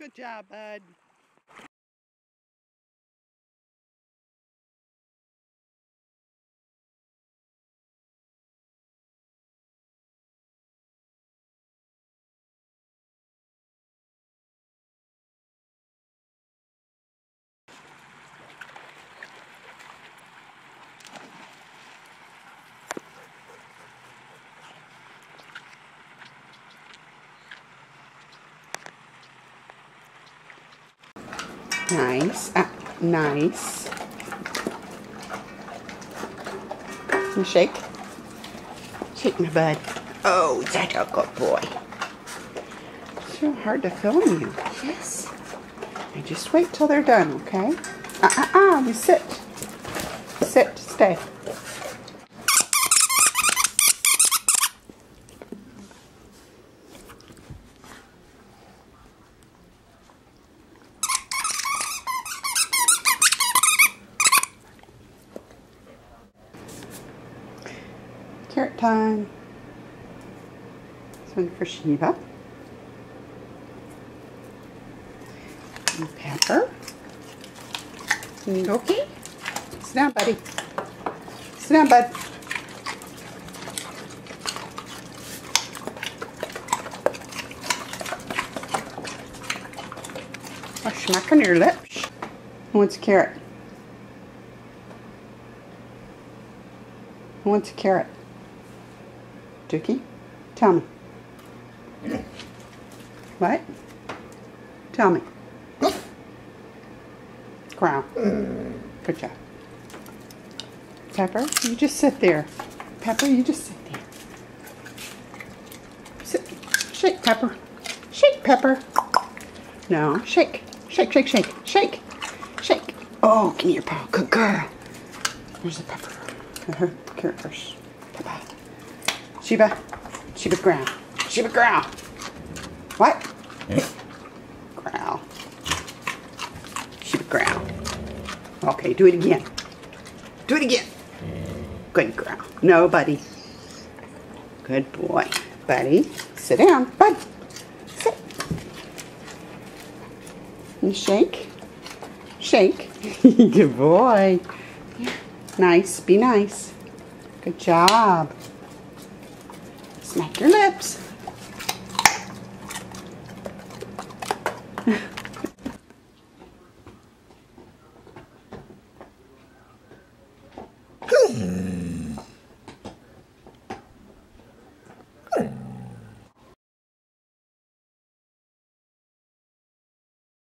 Good job, Bud. Nice. Uh, nice. You shake. Shake my bud. Oh, that's a good boy. So hard to film you. Yes. Now just wait till they're done, okay? Uh-uh-uh, you sit. Sit, stay. Carrot time. This one for Sheba. And Pepper. Okay. Sit down, buddy. Sit down, bud. A smack on your lips. Who wants a carrot? Who wants a carrot? Dookie? Tell me. What? Tell me. Growl. Good job. Pepper, you just sit there. Pepper, you just sit there. Sit. Shake, Pepper. Shake, Pepper. No, shake. Shake, shake, shake. Shake. Shake. Oh, give me your paw. Good girl. Where's the pepper? Her carrot first. Bye-bye. Sheba. Sheba growl. Sheba growl. What? Growl. Sheba growl. Okay, do it again. Do it again. Good growl. No, buddy. Good boy. Buddy, sit down. Bud. Sit. And shake. Shake. Good boy. Nice. Be nice. Good job. Smack your lips.